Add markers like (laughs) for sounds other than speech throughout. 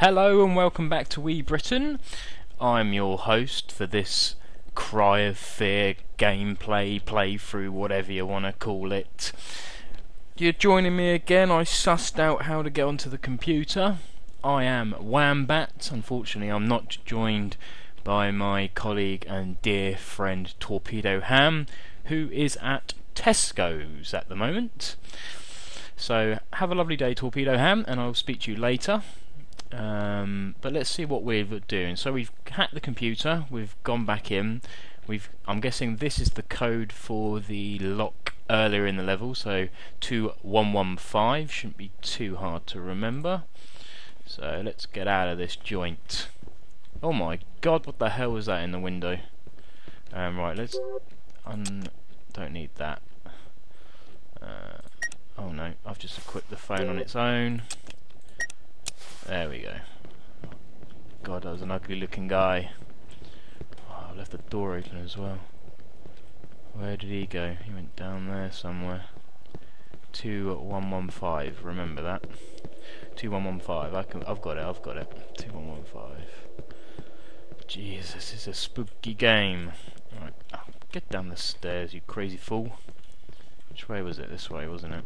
Hello and welcome back to WeeBriton. I'm your host for this Cry of Fear gameplay playthrough, whatever you want to call it. You're joining me again. I sussed out how to get onto the computer. I am WhamBat. Unfortunately, I'm not joined by my colleague and dear friend Torpedo Ham, who is at Tesco's at the moment. So have a lovely day, Torpedo Ham, and I'll speak to you later. Um, but let's see what we're doing. So we've hacked the computer. We've gone back in. We've. I'm guessing this is the code for the lock earlier in the level. So two one one five shouldn't be too hard to remember. So let's get out of this joint. Oh my God! What the hell was that in the window? Um, right. Let's. Un don't need that. Uh, oh no! I've just equipped the phone on its own. There we go. God, that was an ugly looking guy. Oh, I left the door open as well. Where did he go? He went down there somewhere. 2115, remember that. 2115, I can, I've got it, I've got it. 2115. Jesus, this is a spooky game. Alright, oh, get down the stairs, you crazy fool. Which way was it? This way, wasn't it?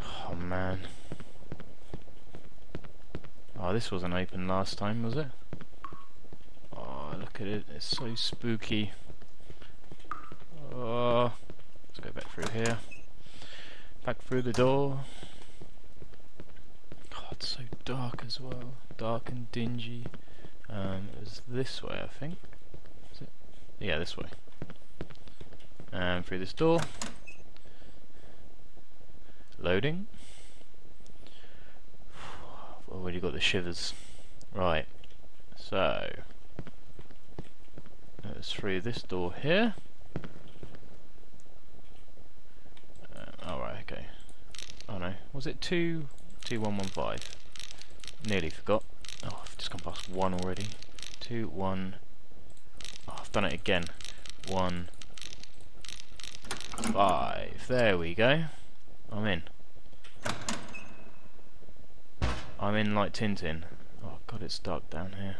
Oh man. Oh, this wasn't open last time, was it? Oh, look at it. It's so spooky. Oh, let's go back through here. Back through the door. Oh, it's so dark as well. Dark and dingy. Um, it was this way, I think. Is it? Yeah, this way. And through this door. Loading already got the shivers. Right, so let's through this door here. Uh, Alright, okay. Oh no, was it two two one one five? Nearly forgot. Oh, I've just gone past one already. Two one. Oh, I've done it again. One five. There we go. I'm in. I'm in like Tintin. Oh god, it's dark down here.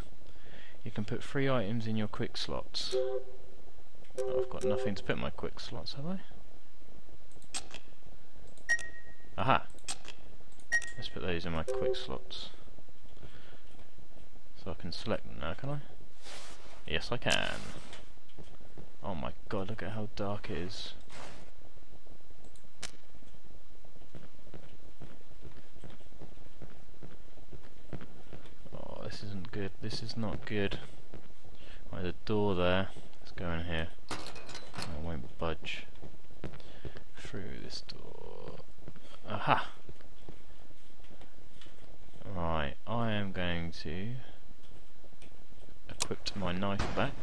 You can put three items in your quick slots. Oh, I've got nothing to put in my quick slots, have I? Aha! Let's put those in my quick slots. So I can select them now, can I? Yes, I can. Oh my god, look at how dark it is. this isn't good. This is not good. Right, the door there. Let's go in here. I won't budge through this door. Aha! Right, I am going to equip my knife back,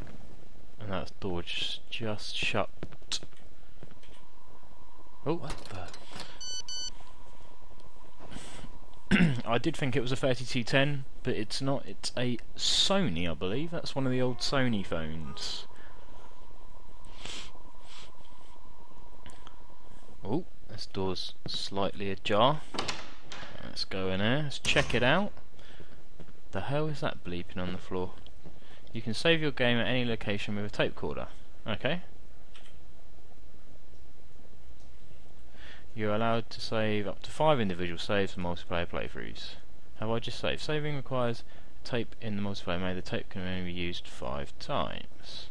and that door just, just shut. Oh, what the? I did think it was a 3210, but it's not. It's a Sony, I believe. That's one of the old Sony phones. Oh, this door's slightly ajar. Let's go in there. Let's check it out. The hell is that bleeping on the floor? You can save your game at any location with a tape recorder. Okay. You're allowed to save up to five individual saves for multiplayer playthroughs. Have I just saved? Saving requires tape in the multiplayer mode. The tape can only be used five times.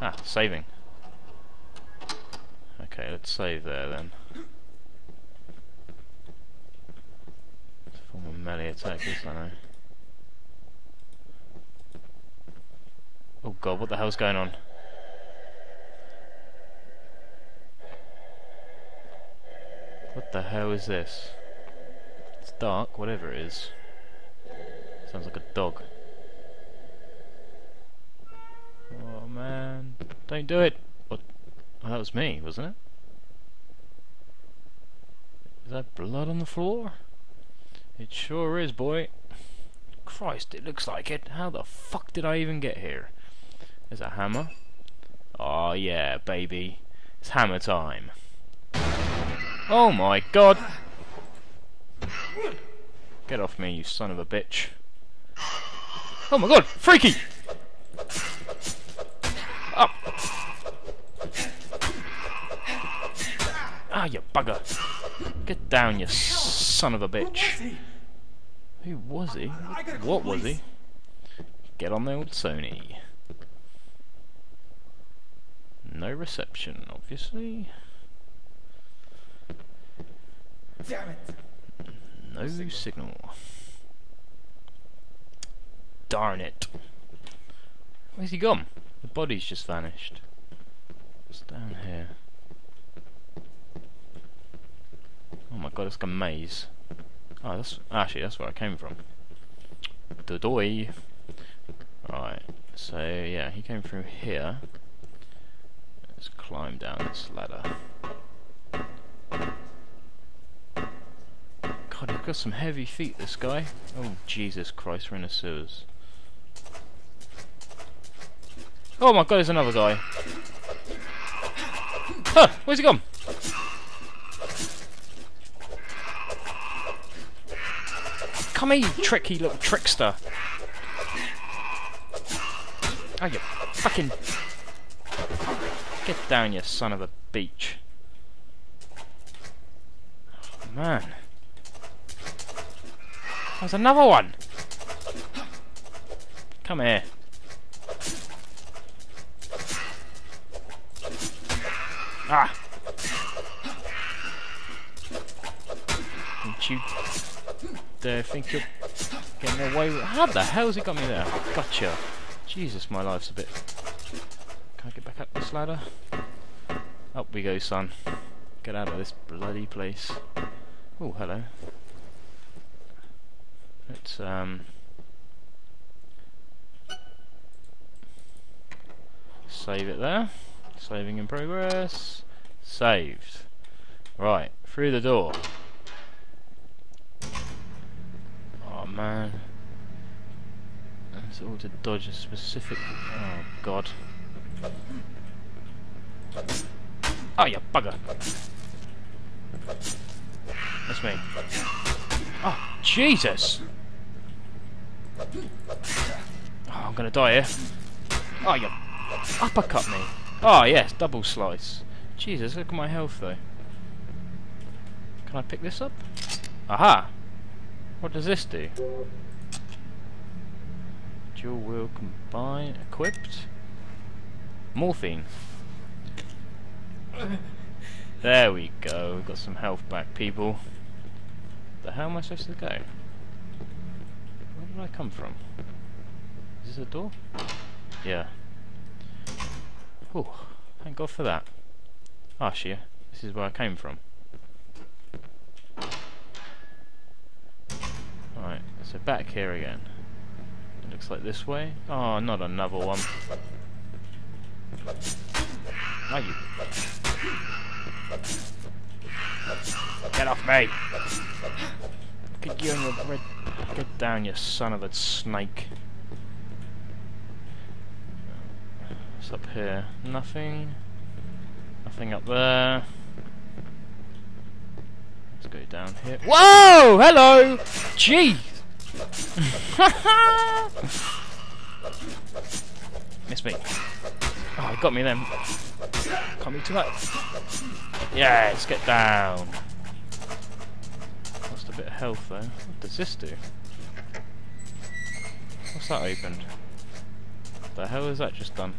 Ah, saving. Okay, let's save there then. It's a form a melee attack, this I know. Oh god, what the hell's going on? What the hell is this? It's dark, whatever it is. Sounds like a dog. Oh man. Don't do it! What? Oh, that was me, wasn't it? Is that blood on the floor? It sure is, boy. Christ, it looks like it. How the fuck did I even get here? There's a hammer. Oh yeah, baby. It's hammer time. Oh my god! Get off me, you son of a bitch. Oh my god! Freaky! Up! Ah, you bugger! Get down, you son of a bitch. Who was he? What was he? Get on the old Sony. No reception, obviously. Damn it! No signal. Darn it. Where's he gone? The body's just vanished. What's down here? Oh my god, it's like a maze. Oh, that's actually that's where I came from. The doy. Right. So yeah, he came through here. Let's climb down this ladder. God, he's got some heavy feet, this guy. Oh, Jesus Christ, we're in the sewers. Oh my god, there's another guy. Huh, where's he gone? Come here, you tricky little trickster. Oh, you fucking... Get down, you son of a beach. Oh, man. There's another one! Come here. Ah! Don't you dare think you're getting away with How the hell's he got me there? Gotcha. Jesus, my life's a bit... Can I get back up this ladder? Up we go, son. Get out of this bloody place. Oh, hello. Um... Save it there. Saving in progress. Saved. Right, through the door. Oh man. It's all to dodge a specific... Oh god. Oh you bugger! That's me. Oh, Jesus! Oh, I'm gonna die here. Oh, you uppercut me. Oh, yes, double slice. Jesus, look at my health, though. Can I pick this up? Aha! What does this do? Dual wheel combine equipped. Morphine. There we go. We've got some health back, people. The hell am I supposed to go? Where did I come from? Is this a door? Yeah. Oh, thank God for that. Ah, shit. This is where I came from. Alright, so back here again. It looks like this way. Oh, not another one. Are you? Get off me! Get you and your red... Get down, you son of a snake. What's up here? Nothing. Nothing up there. Let's go down here. Whoa! Hello! Gee! (laughs) Miss me. Oh, got me then. Can't be too much. Yeah, let's get down. Lost a bit of health though. What does this do? What's that opened? The hell is that just done?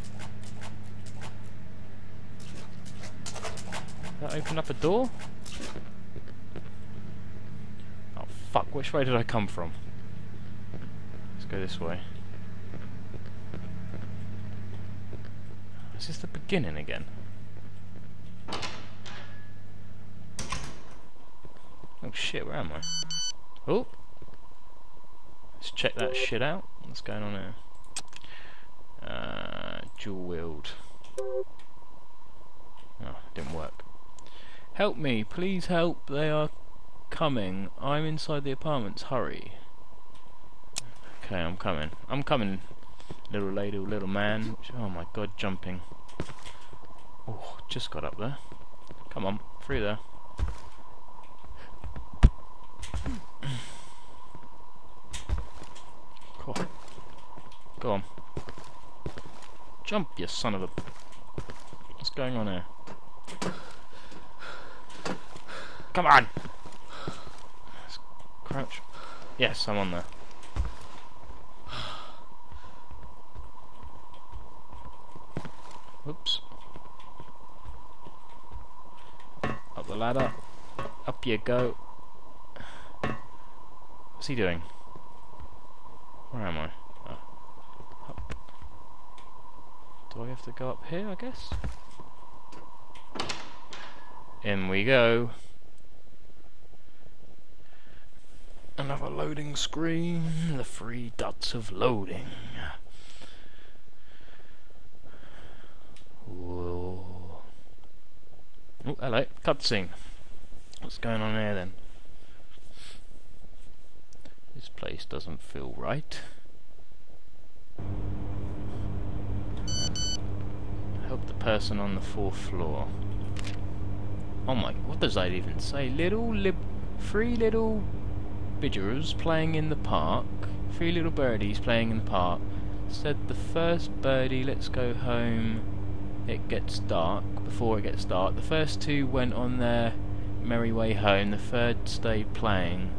That opened up a door? Oh fuck, which way did I come from? Let's go this way. Is this the beginning again? Oh shit, where am I? Oh! Let's check that shit out. What's going on here? Uh, dual wield. Oh, didn't work. Help me, please help, they are coming. I'm inside the apartments, hurry. Okay, I'm coming. I'm coming, little lady, little man. Oh my god, jumping. Oh, just got up there. Come on, through there. Go on. Jump, you son of a... What's going on here? Come on! Let's crouch. Yes, I'm on there. Whoops. Up the ladder. Up you go. What's he doing? Where am I? Oh. Up. Do I have to go up here, I guess? In we go. Another loading screen. The three dots of loading. Whoa. Oh, hello. Cutscene. What's going on here then? This place doesn't feel right. Help the person on the fourth floor. Oh my, what does that even say? Little lib, three little bidgers playing in the park. Three little birdies playing in the park. Said the first birdie, let's go home. It gets dark. Before it gets dark, the first two went on their merry way home. The third stayed playing.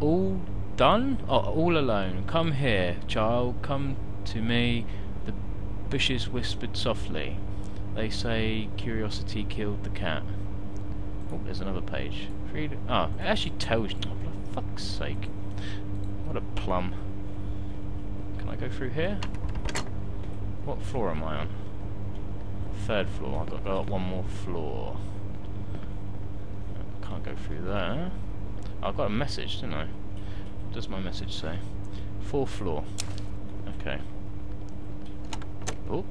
All done? Oh, all alone. Come here, child. Come to me. Bushes whispered softly. They say curiosity killed the cat. Oh, there's another page. Read. Ah, it actually tells you. Oh, for fuck's sake. What a plum. Can I go through here? What floor am I on? Third floor. I've got to go up one more floor. Can't go through there. I've got a message, didn't I? What does my message say? Fourth floor. Okay. Oh.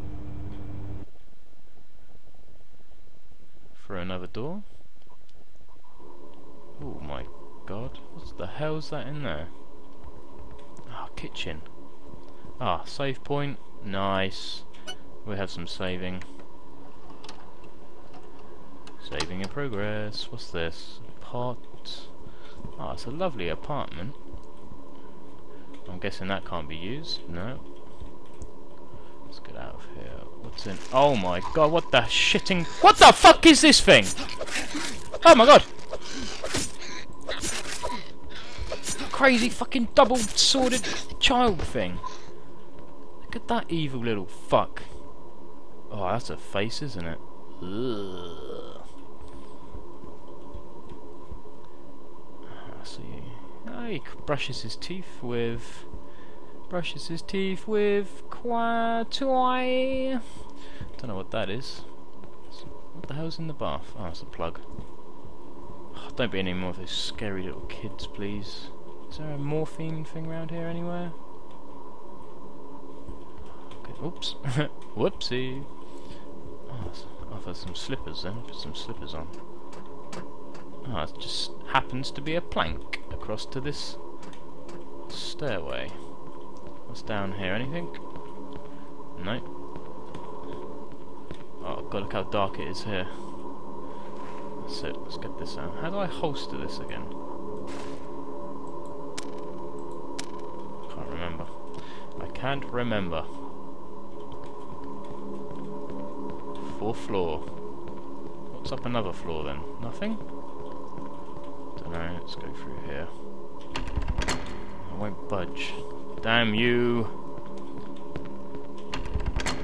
For another door. Oh my god. What the hell's that in there? Ah, kitchen. Ah, save point. Nice. We have some saving. Saving in progress. What's this? Pot. Ah, it's a lovely apartment. I'm guessing that can't be used. No. Let's get out of Oh my god! What the shitting? What the fuck is this thing? Oh my god! Crazy fucking double-sworded child thing. Look at that evil little fuck. Oh, that's a face, isn't it? Ugh. I see. Oh, he brushes his teeth with brushes his teeth with toy. Don't know what that is. What the hell's in the bath? Oh, it's a plug. Oh, don't be any more of those scary little kids, please. Is there a morphine thing around here anywhere? Okay, oops. (laughs) Whoopsie. Oh, I've got some slippers then. Put some slippers on. Oh, it just happens to be a plank across to this stairway. What's down here? Anything? No. God, look how dark it is here. It, let's get this out. How do I holster this again? Can't remember. I can't remember. Fourth floor. What's up another floor then? Nothing? Dunno, let's go through here. I won't budge. Damn you!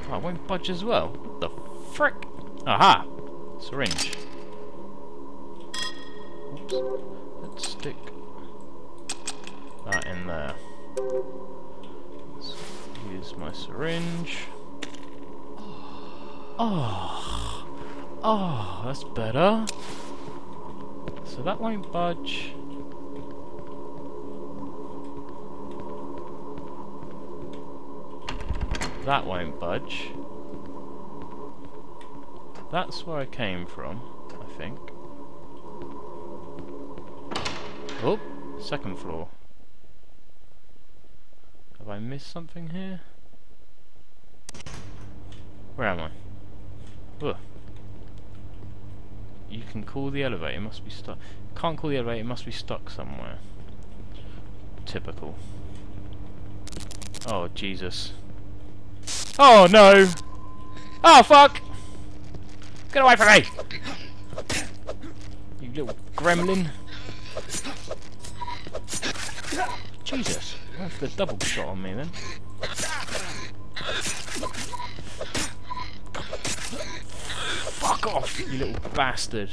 Oh, I won't budge as well. Frick? Aha! Syringe. Oops. Let's stick that in there. Let's use my syringe. Oh, oh, that's better. So that won't budge. That won't budge. That's where I came from, I think. Oh, second floor. Have I missed something here? Where am I? Ugh. You can call the elevator, it must be stuck. Can't call the elevator, it must be stuck somewhere. Typical. Oh, Jesus. Oh, no! Oh, fuck! Get away from me! You little gremlin. Jesus. That's the double shot on me then. Fuck off, you little bastard.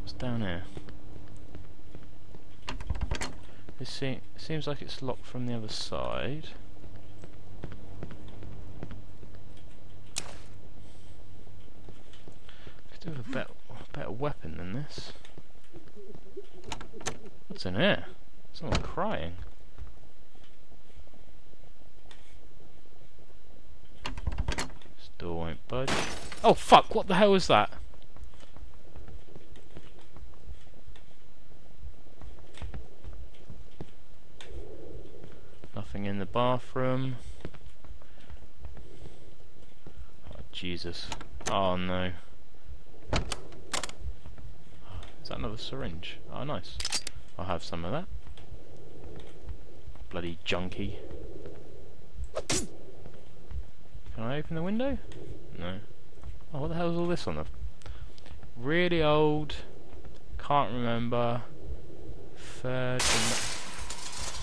What's down here? It se seems like it's locked from the other side. Do with a better, better weapon than this. What's in here? Someone crying. This door won't budge. Oh fuck, what the hell is that? Nothing in the bathroom. Oh Jesus. Oh no. Is that another syringe? Oh nice. I'll have some of that. Bloody junkie. Can I open the window? No. Oh, what the hell is all this on the... Really old... Can't remember... Third...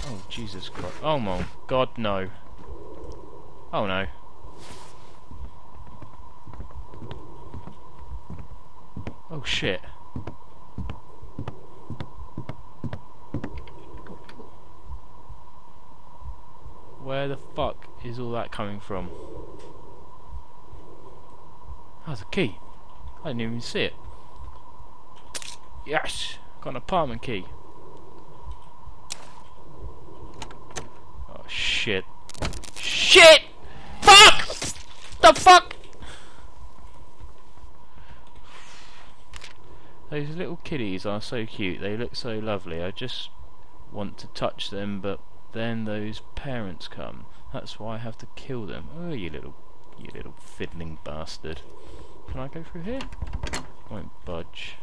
Oh, Jesus Christ. Oh my God, no. Oh no. Oh shit. Where the fuck is all that coming from? There's a key. I didn't even see it. Yes! Got an apartment key. Oh shit. Shit! Fuck! The fuck? Those little kiddies are so cute. They look so lovely. I just want to touch them, but then those parents come. That's why I have to kill them. Oh, you little, you little fiddling bastard. Can I go through here? Won't budge.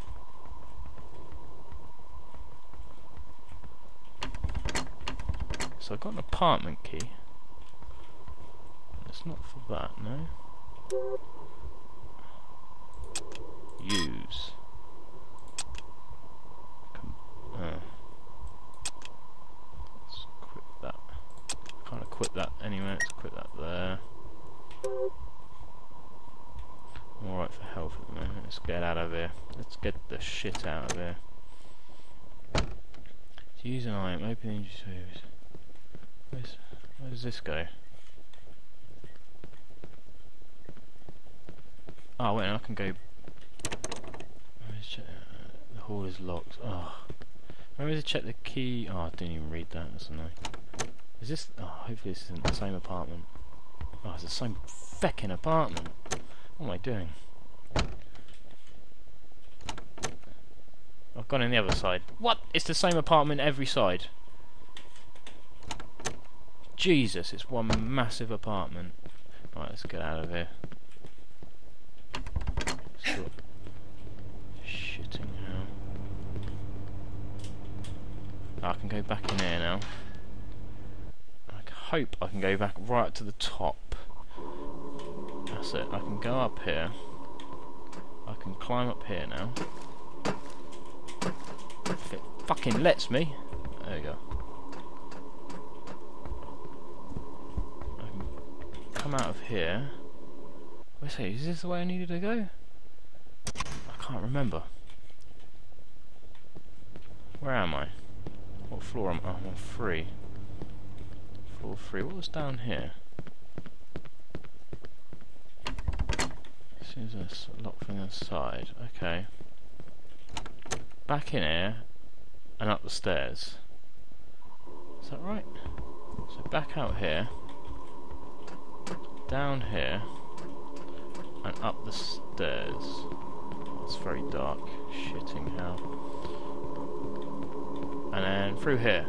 So I've got an apartment key. It's not for that, no. Use. Com uh. Let's quit that. Equip that anyway. Let's quit that there. I'm alright for health at the moment. Let's get out of here. Let's get the shit out of here. To use an item, open the Where's, where does this go? Oh wait, I can go... The hall is locked. Oh. Remember to check the key... Oh, I didn't even read that, that's annoying. Is this... Oh, hopefully this isn't the same apartment. Oh, it's the same feckin' apartment. What am I doing? I've gone in the other side. What? It's the same apartment every side. Jesus, it's one massive apartment. Right, let's get out of here. Shitting hell. I can go back in here now. Hope I can go back right to the top. That's it. I can go up here. I can climb up here now. If it fucking lets me. There we go. I can come out of here. Wait, say, is this the way I needed to go? I can't remember. Where am I? What floor am I? I'm on three. Floor three. What was down here? Seems there's a lock from the side. Okay. Back in here and up the stairs. Is that right? So back out here down here and up the stairs. It's very dark. Shitting hell. And then through here.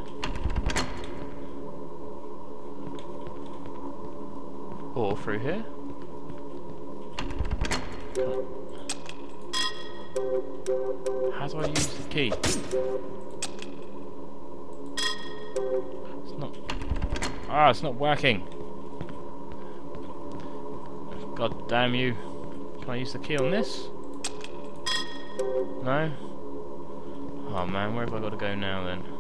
Or through here. How do I use the key? It's not... Ah, it's not working. God damn you. Can I use the key on this? No? Oh man, where have I got to go now then?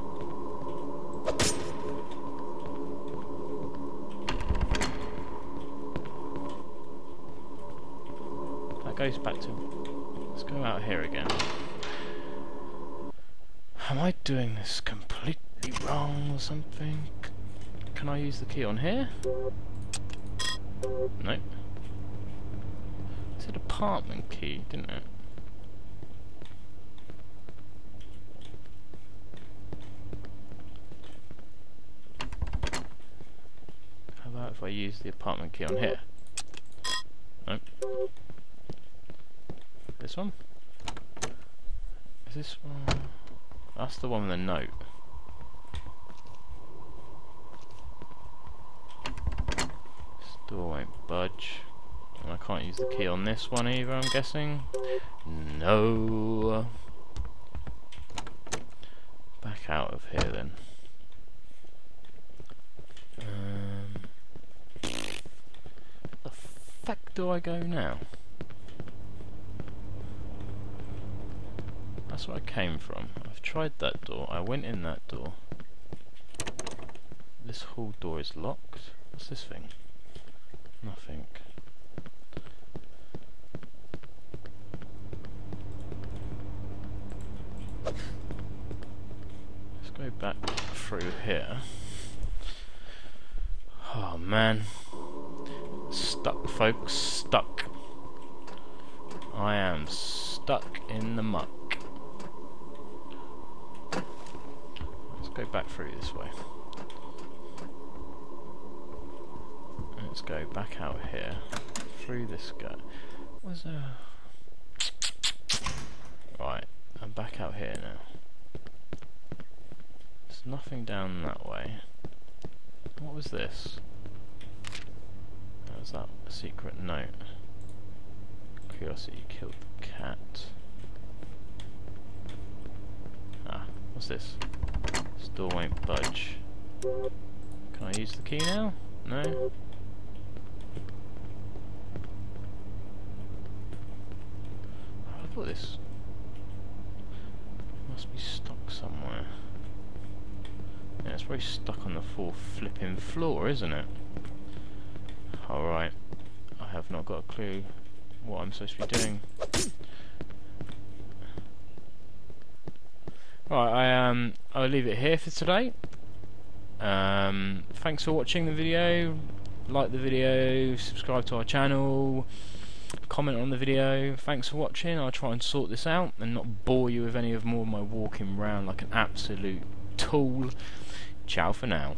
Goes back to... Let's go out here again. Am I doing this completely wrong or something? Can I use the key on here? No. It's an apartment key, didn't it? How about if I use the apartment key on here? Nope. This one? Is this one? That's the one with the note. This door won't budge. And I can't use the key on this one either, I'm guessing. No. Back out of here then. Um, the fuck do I go now? That's where I came from. I've tried that door. I went in that door. This hall door is locked. What's this thing? Nothing. Let's go back through here. Oh man. Stuck, folks. Stuck. I am stuck in the muck. Let's go back through this way. Let's go back out here. Through this guy. Was there... Right, I'm back out here now. There's nothing down that way. What was this? Was that a secret note. Curiosity killed the cat. Ah, what's this? This door won't budge. Can I use the key now? No? Look at this. Must be stuck somewhere. Yeah, it's probably stuck on the fourth flipping floor, isn't it? Alright. I have not got a clue what I'm supposed to be doing. Right, I um I'll leave it here for today. Um thanks for watching the video. Like the video, subscribe to our channel, comment on the video. Thanks for watching. I'll try and sort this out and not bore you with any of more of my walking around like an absolute tool. Ciao for now.